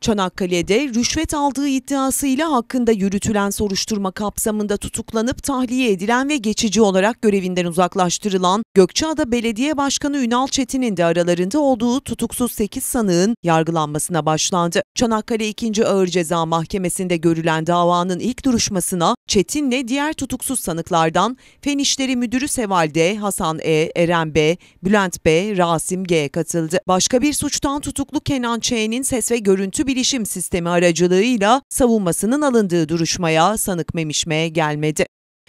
Çanakkale'de rüşvet aldığı iddiasıyla hakkında yürütülen soruşturma kapsamında tutuklanıp tahliye edilen ve geçici olarak görevinden uzaklaştırılan Gökçeada Belediye Başkanı Ünal Çetin'in de aralarında olduğu tutuksuz 8 sanığın yargılanmasına başlandı. Çanakkale 2. Ağır Ceza Mahkemesi'nde görülen davanın ilk duruşmasına Çetin'le diğer tutuksuz sanıklardan Fen İşleri Müdürü Seval D, Hasan E, Eren B, Bülent B, Rasim G katıldı. Başka bir suçtan tutuklu Kenan Ç'nin ses ve görüntü bilişim sistemi aracılığıyla savunmasının alındığı duruşmaya sanık Memişme gelmedi.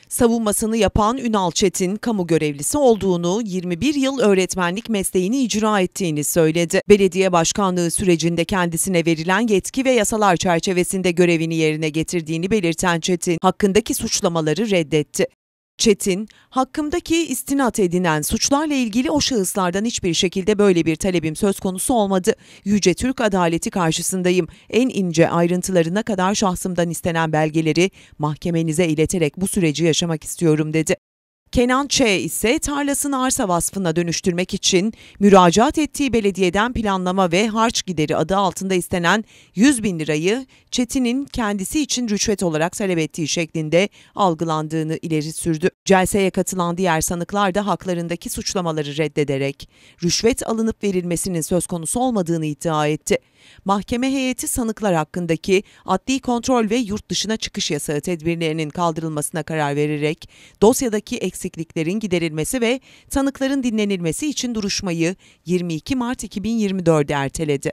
Savunmasını yapan Ünal Çetin, kamu görevlisi olduğunu, 21 yıl öğretmenlik mesleğini icra ettiğini söyledi. Belediye başkanlığı sürecinde kendisine verilen yetki ve yasalar çerçevesinde görevini yerine getirdiğini belirten Çetin, hakkındaki suçlamaları reddetti. Çetin, hakkımdaki istinat edinen suçlarla ilgili o şahıslardan hiçbir şekilde böyle bir talebim söz konusu olmadı. Yüce Türk adaleti karşısındayım. En ince ayrıntılarına kadar şahsımdan istenen belgeleri mahkemenize ileterek bu süreci yaşamak istiyorum dedi. Kenan Ç. ise tarlasını arsa vasfına dönüştürmek için müracaat ettiği belediyeden planlama ve harç gideri adı altında istenen 100 bin lirayı Çetin'in kendisi için rüşvet olarak talep ettiği şeklinde algılandığını ileri sürdü. Celseye katılan diğer sanıklar da haklarındaki suçlamaları reddederek rüşvet alınıp verilmesinin söz konusu olmadığını iddia etti. Mahkeme heyeti sanıklar hakkındaki adli kontrol ve yurt dışına çıkış yasağı tedbirlerinin kaldırılmasına karar vererek dosyadaki eksikliklerin giderilmesi ve tanıkların dinlenilmesi için duruşmayı 22 Mart 2024'de erteledi.